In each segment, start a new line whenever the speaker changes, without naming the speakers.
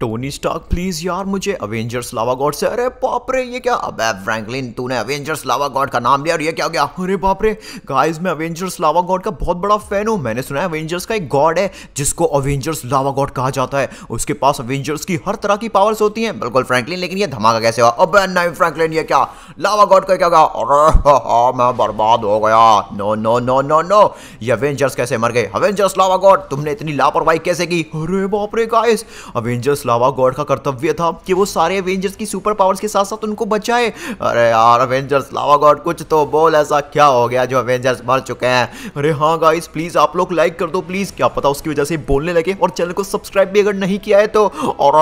Tony Stark please यार, मुझे Avengers lava God से अरे बाप रे ये क्या? अबे फ्रैंकलिन तूने अवेंजर्स लावा गॉड का नाम लिया और ये क्या हो गया? अरे बाप रे गाइस मैं अवेंजर्स लावा गॉड का बहुत बड़ा फ़ैन हूँ। मैंने सुना है अवेंजर्स का एक गॉड है, जिसको अवेंजर्स लावा गॉड कहा जाता है। उसके पास अवेंजर्स की हर तरह की पावर्स होती हैं। बिल्कुल फ्रैंकलिन लेकिन ये धमाका कैसे हुआ? अब, नहीं फ्रैंकलिन ये क्या? लावा गॉड का क्या अरे मैं बर्बाद हो गया। No no no no no ये अवेंजर्स कैसे मर गए? अवेंजर्स लावा गॉड तुमने इतनी लापरवाही कैसे की? अरे बाप रे गाइस अवेंजर्स लावा गॉड का कर्तव्य था कि वो सारे अवेंजर्स की सुपर पावर्स के साथ साथ उनको बचाए। अरे यार अवेंजर्स लावा गॉड, कुछ तो बोल, ऐसा क्या हो गया जो अवेंजर्स मर चुके हैं? अरे हाँ गाइस प्लीज़ आप लोग लाइक कर दो प्लीज़ क्या पता उसकी वजह से बोलने लगे और चैनल को सब्सक्राइब भी अगर नहीं किया है तो। और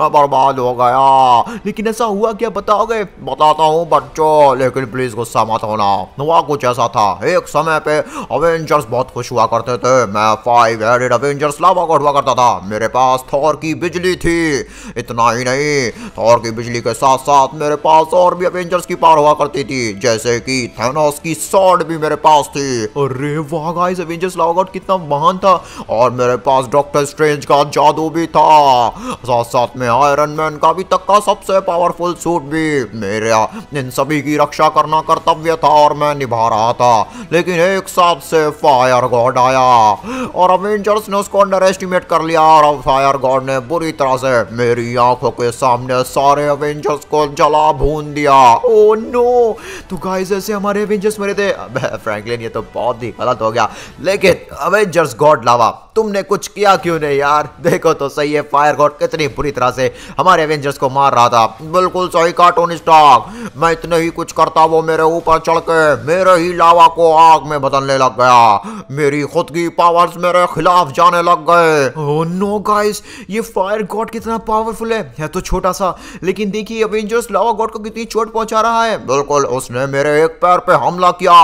बर्बाद हो गया। लेकिन ऐसा हुआ क्या, बताओगे? बताता हूँ बच्चों, लेकिन प्लीज़ गुस्सा मत होना। हुआ कुछ ऐसा था। एक समय पे अवेंजर्स बहुत खुश हुआ करते थे। मैं five headed Avengers lava god हुआ करता था। मेरे पास थॉर की बिजली थी। इतना ही नहीं, थॉर की बिजली के साथ साथ मेरे पास और भी अवेंजर्स की पावर हुआ करती थी, जैसे कि थैनोस की सॉर्ड भी मेरे पास थी। अरे वाह गाइस अवेंजर्स गॉड कितना महान था। और मेरे पास डॉक्टर स्ट्रेंज का जादू भी था। साथ साथ में आयरन मैन का भी तक का सबसे पावरफुल सूट भी। मेरे, इन सभी की रक्षा करना कर्तव्य था और मैं निभा रहा था। लेकिन एक साथ से फायर गॉड आया। और अवेंजर्स ने उसको अंडर एस्टिमेट कर लिया और फायर गॉड ने बुरी तरह से मेरी आँखों के सामने सारे एवेंजर्स को जला भून दिया। ओ नो तो गाइस ऐसे हमारे एवेंजर्स मरे थे। फ्रैंकलिन ये तो बहुत ही गलत हो गया। लेकिन एवेंजर्स गॉड लावा। तुमने कुछ किया क्यों नहीं यार? देखो तो सही है, फायर गॉड कितनी बुरी तरह से हमारे एवेंजर्स को मार रहा था। बिल्कुल सही का टोनी स्टार्क मैं इतने ही कुछ करता, वो मेरे ऊपर चढ़ के मेरे ही लावा को आग में बदलने लग गया। मेरी खुद की पावर्स मेरे खिलाफ जाने लग गए। ओह नो गाइस ये फायर गॉड कितना पावरफुल है। है तो छोटा सा, लेकिन देखिए अवेंजर्स लावा गॉड को कितनी चोट पहुँचा रहा है। बिल्कुल, उसने मेरे एक पैर पे हमला किया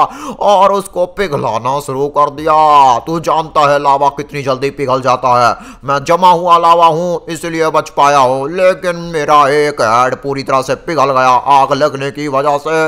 और उसको पिघलाना शुरू कर दिया। तू जानता है लावा कितनी इतनी जल्दी पिघल जाता है। मैं जमा हुआ लावा हूँ, इसलिए बच पाया हूँ। लेकिन मेरा एक हेड पूरी तरह से पिघल गया आग लगने की वजह से।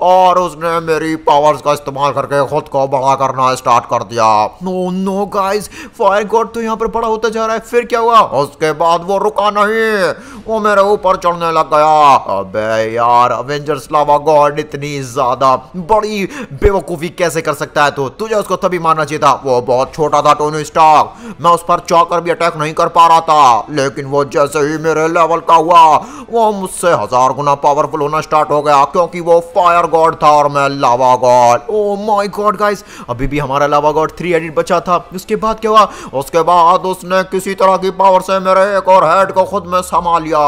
और उसने मेरी पावर्स का इस्तेमाल करके खुद को बड़ा करना स्टार्ट कर दिया। No no guys fire god तो यहाँ पर बड़ा होता जा रहा है। फिर क्या हुआ? उसके बाद वो रुका नहीं। वो मेरे ऊपर चढ़ने लग गया। अबे यार अवेंजर्स लावा गॉड इतनी ज़्यादा बड़ी बेवकूफ़ी कैसे कर सकता है तो? तुझे उसको तभी मारना चाहिए था। वो बहुत छोटा था टोनी स्टार्क मैं उस पर चौकर भी अटैक नहीं कर पा रहा था। लेकिन वो जैसे ही मेरे लेवल का हुआ, वो मुझसे हज़ार गुना पावरफुल होना स्टार्ट हो गया, क्योंकि वो फायर गॉड था और मैं lava god oh my god guys अभी भी हमारा लावा गॉड थ्री एडिट बचा था। उसके बाद क्या हुआ? उसके बाद उसने किसी तरह की पावर से मेरे एक और हेड को खुद में संभाल लिया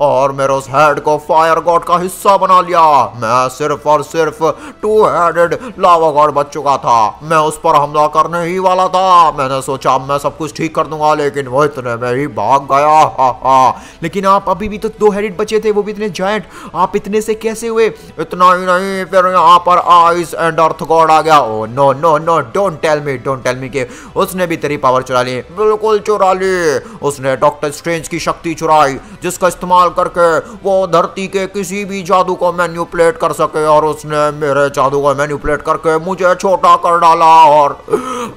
और मेरे उस हेड को फायर गॉड का हिस्सा बना लिया। मैं सिर्फ़ और सिर्फ़ टू हेडेड लावा गॉड बच चुका था। मैं उस पर हमला करने ही वाला था। मैंने सोचा मैं सब कुछ ठीक कर दूँगा, लेकिन वो इतने में ही भाग गया, हा हा। लेकिन आप अभी भी तो दो हेडेड बचे थे, वो भी इतने जायंट आप इतने से कैसे हुए? इतना ही नहीं, फिर यहाँ पर आइस एंड अर्थ गॉड आ गया। ओ no no no don't tell me don't tell me के उसने भी तेरी पावर चुरा ली। बिल्कुल चुरा ली। उसने डॉक्टर स्ट्रेंज की शक्ति चुराई, जिसका इस्तेमाल करके वो धरती के किसी भी जादू को मैन्यूपलेट कर सके, और उसने मेरे जादू को मैन्यूपलेट करके मुझे छोटा कर डाला, और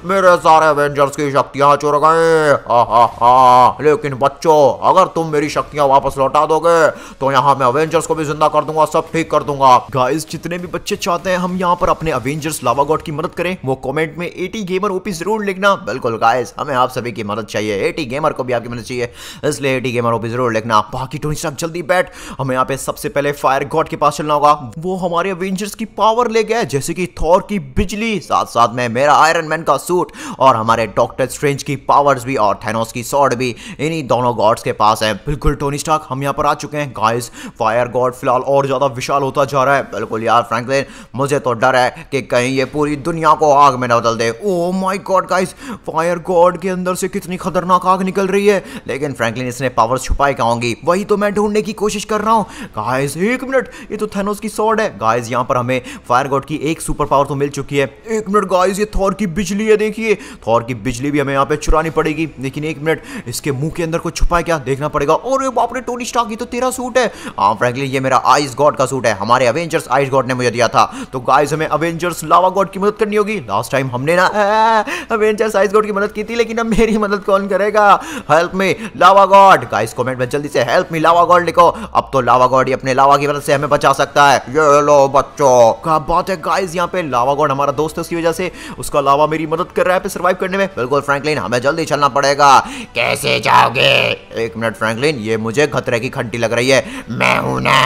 मेरे सारे एवेंजर्स की शक्तियाँ चुर गए। हा हा हा। लेकिन बच्चों, अगर तुम मेरी शक्तियाँ वापस लौटा दोगे तो यहाँ मैं अवेंजर्स को भी ज़िंदा कर दूँगा, सब ठीक कर दूँगा। गाइस जितने भी बच्चे चाहते हैं, हम यहाँ पर अपने अवेंजर्स लावा गॉड की मदद करें। वो कमेंट में एटी गेमर ओपी ज़रूर लिखना। बिल्कुल गाइस हमें आप सभी की मदद चाहिए। एटी गेमर को भी आपकी मदद चाहिए, इसलिए एटी गेमर ओपी ज़रूर लिखना। बाकी टोनी स्टार्क जल्दी बैठ। हमें यहाँ पे सबसे पहले फायर गॉड के पास चलना होगा। वो हमारे अवेंजर्स की पावर ले गए, जैसे कि थॉर की बिजली। साथ साथ में मेरा आयरन मैन का सूट और हमारे डॉक्टर स्ट्रेंज की पावर्स भी और थैनोस की सॉर्ड भी, इन्हीं दोनों गॉड्स के पास है। बिल्कुल टोनी स्टार्क हम यहाँ पर आ चुके हैं। गाइस फायर गॉड फ़िलहाल और ज़्यादा विशाल होता जा रहा है। बिल्कुल यार फ्रैंकलिन मुझे तो डर है कि कहीं ये पूरी दुनिया को आग में न बदल दे। ओ my god guys fire god के अंदर से कितनी खतरनाक आग निकल रही है। लेकिन फ्रैंकलिन इसने पावर छुपाए कहाँ होंगी? वही तो मैं ढूँढने की कोशिश कर रहा हूँ। गाइस एक मिनट ये तो थैनोस की सॉर्ड है। गाइस यहाँ पर हमें फायर गॉड की एक सुपर पावर तो मिल चुकी है। एक मिनट गाइस ये थॉर की बिजली है, देखिए। थॉर की भी हमें यहाँ पे चुरानी पड़ेगी। लेकिन एक मिनट, इसके मुँह के अंदर कुछ छुपा है क्या? देखना पड़ेगा। और बाप टोनी स्टार्क ये तो तेरा सूट है। हाँ फ्रैंकली ये मेरा आइस गॉड का सूट है। हमारे अवेंजर्स आइस गॉड ने मुझे दिया था। तो गाइस हमें अवेंजर्स लावा गॉड की मदद करनी होगी। लास्ट टाइम हमने ना अवेंजर्स आइस गॉड की मदद की थी, लेकिन अब मेरी मदद कौन करेगा? Help me lava god guys comment में जल्दी से हेल्प मी लावा गॉड लिखो। अब तो लावा गॉड ही अपने लावा की मदद से हमें बचा सकता है। ये लो बच्चों, क्या बात है गाइस यहाँ पे लावा गॉड हमारा दोस्त है, उसकी वजह से उसका लावा मेरी मदद कर रहा है सर्वाइव करने में। बिल्कुल फ्रैंकलिन हमें जल्दी चलना पड़ेगा। कैसे जाओगे? एक मिनट फ्रैंकलिन ये मुझे खतरे की घंटी लग रही है। मैं हूँ ना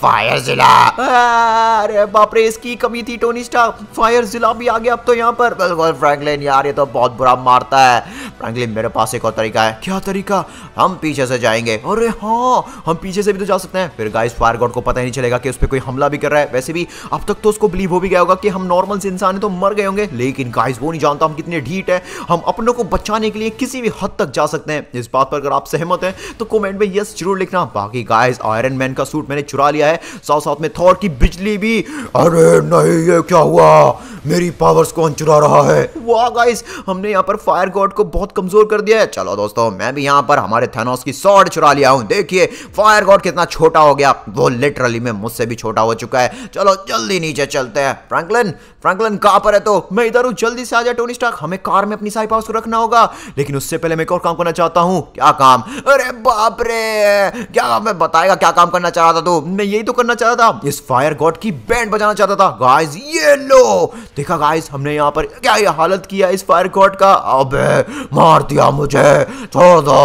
फायर जिला अरे बाप रे इसकी कमी थी टोनी स्टार फायर जिला भी आ गया अब तो यहाँ पर। बिल्कुल फ्रैंकलिन यार, ये तो बहुत बुरा मारता है। फ्रैंकलिन मेरे पास एक और तरीका है। क्या तरीका? हम पीछे से जाएँगे। अरे हाँ हम पीछे से भी तो जा सकते हैं। फिर गाइस फायर गॉड को पता ही नहीं चलेगा कि उस पर कोई हमला भी कर रहा है। वैसे भी, अब तक तो उसको बिलीव हो भी गया होगा कि हम नॉर्मल से इंसान है तो मर गए होंगे। लेकिन गाइस वो नहीं जानता हम कितने ढीट है। हम अपनों को बचाने के लिए किसी भी हद तक जा सकते हैं। इस बात पर अगर आप सहमत हैं तो कमेंट में यस ज़रूर लिखना। बाकी गाइस आयरन मैन का सूट मैंने चुरा लिया है। साथ साथ में थॉर की बिजली भी। अरे नहीं, ये क्या हुआ? मेरी पावर्स कौन चुरा रहा है? वाह गाइस हमने यहाँ पर फायर गॉड को बहुत कमज़ोर कर दिया है। चलो दोस्तों, मैं भी यहाँ पर हमारे थेनोस की सॉर्ड चुरा लिया हूँ। देखिए फायर गॉड कितना छोटा हो गया। वो लिटरली में मुझसे भी छोटा हो चुका है। चलो, जल्दी नीचे चलते हैं। फ्रैंकलिन फ्रैंकलिन कहाँ पर है तो? मैं इधर हूँ। जल्दी से आ जाए टोनी स्टार्क हमें कार में अपनी साई पावर्स को रखना होगा। लेकिन उससे पहले मैं एक और काम करना चाहता हूँ। क्या काम? अरे बाप रे! क्या मैं बताएगा क्या काम करना चाह रहा था तू? मैं यही तो करना चाहता था। इस फायर गॉड की बैंड बजाना चाहता था। गाइस ये लो! देखा गाइस हमने यहाँ पर क्या ये हालत किया इस फायर गॉड का? अबे मार दिया मुझे। छोड़। दो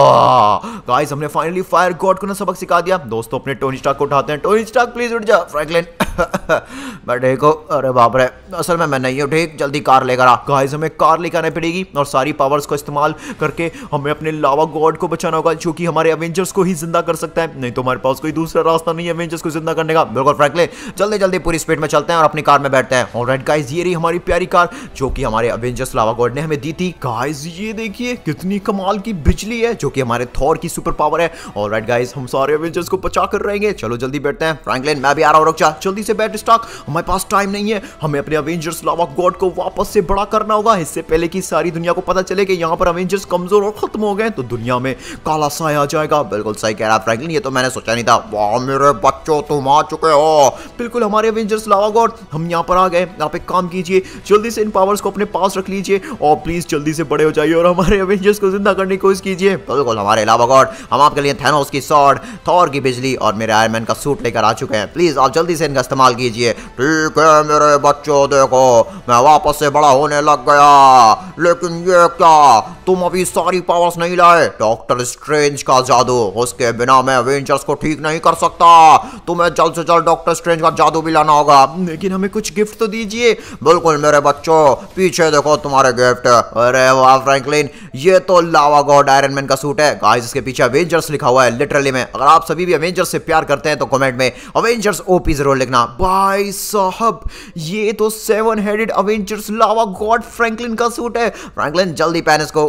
गाइस हमने फाइनली फायर गॉड को ना सबक सिखा दिया। दोस्तों, अपने टोनी स्टार्क को उठाते हैं। टोनी स्टार्क प्लीज़ उठ जा। फ्रैंकलिन मैं देखो अरे बाप रे, असल में मैं नहीं हूँ ठीक। जल्दी कार लेकर आ। गाइस हमें कार लेकर आने पड़ेगी और सारी पावर्स को इस्तेमाल करके हमें अपने लावा गॉड को बचाना होगा, जो कि हमारे अवेंजर्स को ही ज़िंदा कर सकता है। नहीं तो हमारे पास कोई दूसरा रास्ता नहीं है अवेंजर्स को ज़िंदा करने का। बिल्कुल फ्रैंकलिन जल्दी जल्दी पूरी स्पीड में चलते हैं और अपनी कार में बैठते हैं। ऑलराइट गाइज़ ये रही हमारी प्यारी कार, जो कि हमारे अवेंजर्स लावा गॉड ने हमें दी थी। गाइज़ ये देखिए, कितनी कमाल की बिजली है, जो कि हमारे थॉर की सुपर पावर है। ऑलराइट गाइज़ हम सारे अवेंजर्स को बचा कर रहेंगे। चलो, जल्दी बैठते हैं। फ्रैंकलिन मैं भी आ रहा हूँ, रुक जा। जल्दी से बैठ स्टॉक हमारे पास टाइम नहीं है। हमें अपने अवेंजर्स लावा गॉड को वापस से बड़ा करना होगा। इससे पहले की सारी दुनिया को पता चले कि यहाँ पर अवेंजर्स कमज़ोर और खत्म हो गए तो दुनिया में काला साया आ जाएगा। बिल्कुल सही कह रहा फ्रैंकलिन ये तो मैंने सोचा नहीं था। वाह, मेरे बच्चों, तुम आ चुके हो। बिल्कुल हमारे अवेंजर्स लावा गॉड हम यहाँ पर आ गए। आप एक काम कीजिए, जल्दी से इन पावर्स को अपने पास रख लीजिए और प्लीज़ जल्दी से बड़े हो जाइए और हमारे अवेंजर्स को ज़िंदा करने की कोशिश कीजिए। बिल्कुल हमारे लावा गॉड हम आपके लिए थैनोस की सॉर्ड थॉर की बिजली और मेरे आयरन का सूट लेकर आ चुके हैं। प्लीज़ आप जल्दी से इनका इस्तेमाल कीजिए। ठीक है मेरे बच्चों, देखो, मैं वापस से बड़ा होने लग गया। लेकिन ये क्या? तुम अभी सारी पावर्स नहीं लाए। डॉक्टर स्ट्रेंज का जादू, उसके बिना मैं अवेंजर्स को ठीक नहीं कर सकता। तुम्हें जल्द से जल्द डॉक्टर स्ट्रेंज का जादू भी लाना होगा। लेकिन हमें कुछ गिफ्ट तो दीजिए। बिल्कुल मेरे बच्चों, पीछे देखो तुम्हारे गिफ्ट। अरे वाह, फ्रैंकलिन, ये तो लावा गॉड आयरन मैन का सूट है। गाइस इसके पीछे अवेंजर्स लिखा हुआ है लिटरली में। अगर आप सभी भी अवेंजर्स से प्यार करते हैं तो कमेंट में अवेंजर्स ओपी ज़रूर लिखना। भाई साहब, ये तो seven headed Avengers lava god Franklin का सूट है। फ्रैंकलिन, जल्दी पहन इसको।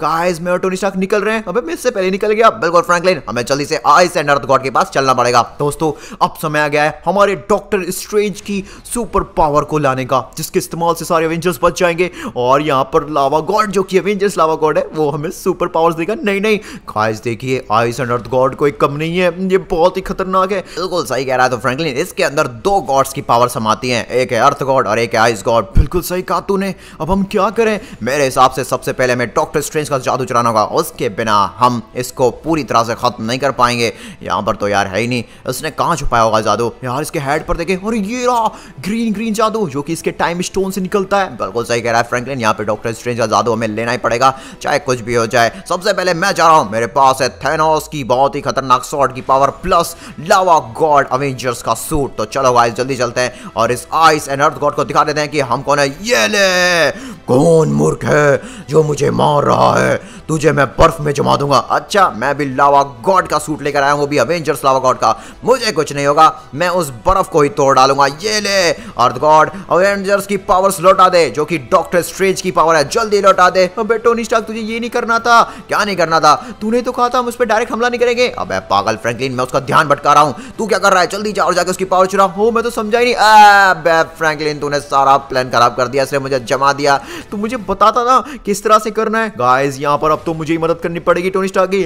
गाइस मैं और टोनी स्टार्क निकल रहे हैं। अबे, मैं इससे पहले निकल गया। बिल्कुल, फ्रैंकलिन, हमें जल्दी से आइस एंड अर्थ गॉड के पास चलना पड़ेगा। दोस्तों, अब समय आ गया है हमारे डॉक्टर स्ट्रेंज की सुपर पावर को लाने का, जिसके इस्तेमाल से सारे अवेंजर्स बच जाएँगे। और यहाँ पर लावा गॉड जो कि अवेंजर्स लावा गॉड है, वो हमें सुपर पावर्स देगा। नहीं नहीं गाइस देखिए आइस एंड अर्थ गॉड कोई कम नहीं है। ये बहुत ही खतरनाक है। बिल्कुल सही कह रहा तो फ्रैंकलिन इसके अंदर दो गॉड्स की पावर समाती है। एक है अर्थ गॉड और एक है आइस गॉड बिल्कुल सही कहा तूने। अब हम क्या करें? मेरे हिसाब से सबसे पहले मैं डॉक्टर स्ट्रेंज का जादू चलाना होगा उसके बिना हम इसको पूरी तरह से खत्म नहीं कर पाएँगे। यहाँ पर तो यार है ही नहीं। उसने कहाँ छुपाया होगा जादू? यार, इसके हेड पर देखे। और ये रहा। ग्रीन ग्रीन जादू, जो कि इसके टाइम स्टोन से निकलता है। बिल्कुल सही कह रहा है फ्रैंकलिन यहाँ पे डॉक्टर स्ट्रेंज का जादू हमें लेना ही पड़ेगा, चाहे कुछ भी हो जाए। सबसे पहले मैं जा रहा हूँ। मेरे पास है थेनोस की बहुत ही खतरनाक शॉट की power plus lava god Avengers का सूट तो चलो गाइस जल्दी चलते हैं और इस आइस एंड अर्थ गॉड को दिखा देते हैं कि हम कौन है। ये ले! कौन मूर्ख है जो मुझे मार रहा है? तुझे मैं बर्फ़ में जमा दूँगा। अच्छा मैं भी लावा गॉड का सूट लेकर आया हूँ, वो भी अवेंजर्स लावा गॉड का। मुझे कुछ नहीं होगा, मैं उस बर्फ़ को ही तोड़ डालूँगा। ये ले अर्थ गॉड अवेंजर्स की पावर्स लौटा दे, जो कि डॉक्टर स्ट्रेंज की पावर है। जल्दी लौटा दे। अबे टोनी स्टार्क तुझे ये नहीं करना था? क्या नहीं करना था? तूने तो कहा था हम उस पर डायरेक्ट हमला नहीं करेंगे। अबे पागल फ्रैंकलिन मैं उसका ध्यान भटका रहा हूँ। तू क्या कर रहा है? जल्दी जा और जाके उसकी पावर चुरा हो, मैं तो समझा ही नहीं। अबे फ्रैंकलिन तूने सारा प्लान खराब कर दिया, इसलिए मुझे जमा दिया। तू मुझे बताता ना किस तरह से करना है। गाइस यहाँ पर अब तो मुझे ही मदद करनी पड़ेगी टोनी स्टार की।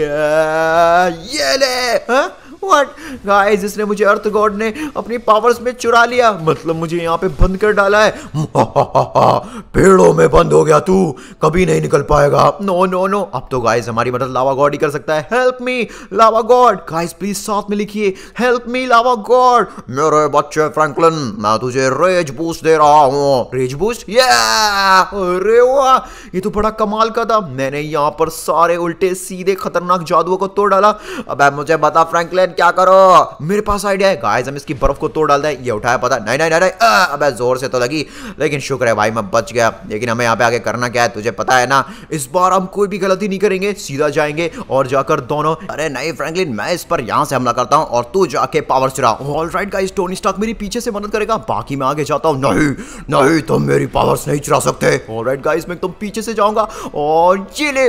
ये ले हा? व्हाट गाइस इसने मुझे अर्थ गॉड ने अपनी पावर्स में चुरा लिया। मतलब मुझे यहाँ पे बंद कर डाला है। पेड़ों में बंद हो गया तू। कभी नहीं निकल पाएगा। नो नो नो अब तो गाइस हमारी मदद लावा गॉड ही कर सकता है। Help me lava god guys please साथ में लिखिए। हेल्प मी लावा गॉड मेरे बच्चे फ्रैंकलिन मैं तुझे रेज बूस्ट दे रहा हूँ। रेज बूस्ट अरे वाह, ये तो बड़ा कमाल का था। मैंने यहाँ पर सारे उल्टे, सीधे खतरनाक जादुओं को तोड़ डाला। अब मुझे बता फ्रैंकलिन क्या करो? मेरे पास आइडिया है। गाइस हम इसकी बर्फ़ को तोड़ डालते हैं। ये उठाया, पता नहीं नहीं नहीं अबे ज़ोर से तो लगी। लेकिन शुक्र है भाई, मैं बच गया। लेकिन हमें यहाँ पे आगे करना क्या है? तुझे पता है ना, इस बार हम कोई भी गलती नहीं करेंगे। सीधा जाएँगे और जाकर दोनों अरे नहीं फ्रैंकलिन मैं इस पर यहाँ से हमला करता हूँ और तू जाके पावर चुरा। All right guys Tony Stark मेरी पीछे से मदद करेगा। बाकी मैं आगे जाता हूँ। नहीं नहीं, तुम मेरी पावर्स नहीं चुरा सकते। ऑल राइट गाइस मैं तुम पीछे से जाऊँगा। और ये ले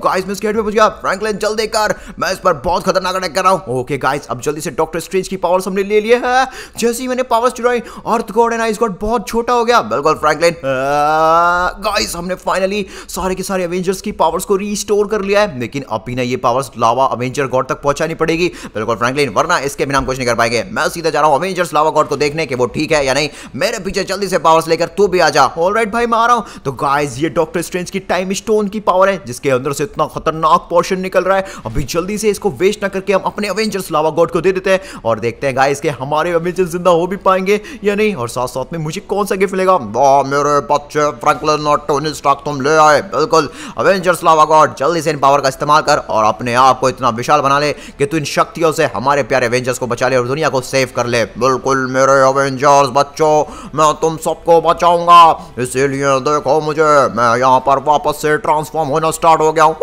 गाइस मैं हेड पे पहुँच गया। फ्रैंकलिन जल्दी कर। मैं इस पर बहुत खतरनाक अटैक कर रहा हूँ। ओके गाइस अब जल्दी से डॉक्टर स्ट्रेंज की पावर्स हमने ले लिए है। जैसे ही मैंने पावर्स चुराई earth god and ice god बहुत छोटा हो गया। बिल्कुल फ्रैंकलिन गाइस हमने फाइनली सारे के सारे अवेंजर्स की पावर्स को रीस्टोर कर लिया है। लेकिन अभी ना ये पावर्स लावा अवेंजर गॉड तक पहुंचानी पड़ेगी। बिल्कुल फ्रैंकलिन वरना इसके बिना हम कुछ नहीं कर पाएँगे। मैं सीधा जा रहा हूँ अवेंजर्स लावा गॉड को देखने के वो ठीक है या नहीं। मेरे पीछे जल्दी से पावर्स लेकर तू भी आ जा। ऑलराइट भाई, मैं आ रहा हूँ। तो गाइस ये डॉक्टर स्ट्रेंज की टाइम स्टोन की पावर है, जिसके अंदर से इतना खतरनाक पोर्शन निकल रहा है। अभी जल्दी से इसको वेस्ट ना करके हम अपने अवेंजर्स लावा गॉड को दे देते हैं और देखते हैं गाइस के हमारे अवेंजर्स ज़िंदा हो भी पाएँगे या नहीं? और साथ साथ में मुझे कौन सा गिफ्ट मिलेगा? वाह, मेरे बच्चे फ्रैंकलिन और टोनी स्टार्क तुम ले आए। बिल्कुल अवेंजर्स लावा गॉड, जल्दी से इन पावर का इस्तेमाल कर और अपने आप को इतना विशाल बना ले कि तू इन शक्तियों से हमारे प्यारे अवेंजर्स को बचा ले और दुनिया को सेव कर ले। बिल्कुल, मेरे अवेंजर्स बच्चों, मैं तुम सबको बचाऊँगा। इसीलिए देखो मुझे, मैं यहाँ पर वापस से ट्रांसफॉर्म होना स्टार्ट हो गया। हूँ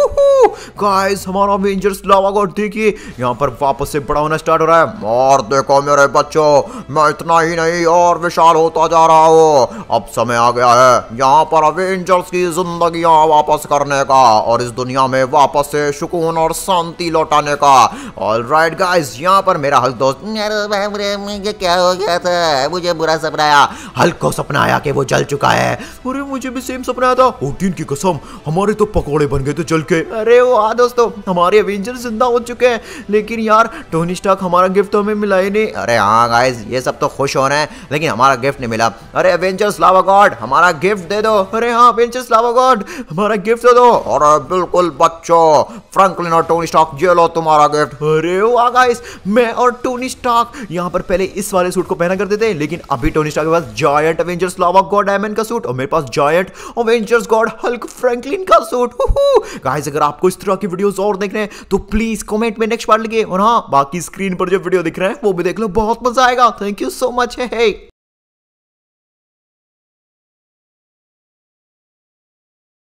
गाइस हमारा अवेंजर्स लावा गॉड, देखिए, यहाँ पर वापस से बड़ा होना स्टार्ट हो रहा है। और देखो मेरे बच्चों, मैं इतना ही नहीं और विशाल होता जा रहा हूँ। अब समय आ गया है यहाँ पर अवेंजर्स की ज़िंदगी वापस करने का और इस दुनिया में वापस से सुकून और शांति लौटाने का। ऑल राइट गाइस यहाँ पर मेरा हल्क दोस्त मुझे क्या हो गया था? मुझे बुरा सपना आया। हल्क को सपना आया कि वो जल चुका है। अरे, मुझे भी सेम सपना आया था। ओटीन की कसम, हमारे तो पकौड़े बन गए थे जल के। अरे, वाह दोस्तों, हमारे अवेंजर ज़िंदा हो चुके हैं। लेकिन यार टोनी स्टार्क हमारा गिफ्ट तो हमें मिला ही नहीं। अरे हाँ गाइस ये सब तो खुश हो रहे हैं, लेकिन हमारा गिफ्ट नहीं मिला। अरे अवेंजर्स लावा गॉड हमारा गिफ्ट दे दो। अरे हाँ अवेंजर्स लावा गॉड हमारा गिफ्ट दे दो। अरे बिल्कुल बच्चों फ्रैंकलिन और टोनी स्टार्क ये लो तुम्हारा गिफ्ट अरे वाह गाइस मैं और टोनी स्टार्क यहाँ पर पहले इस वाले सूट को पहना करते थे, लेकिन अभी टोनी स्टार्क के पास giant Avengers lava god diamond का सूट और मेरे पास giant Avengers god Hulk Franklin का सूट गाइस अगर आपको इस तरह की वीडियोस और देखने हैं तो प्लीज़ कमेंट में नेक्स्ट पार्ट लिखिए। और हाँ बाकी स्क्रीन पर जो वीडियो दिख रहा है, वो भी देख लो। बहुत मज़ा आएगा। थैंक यू सो मच है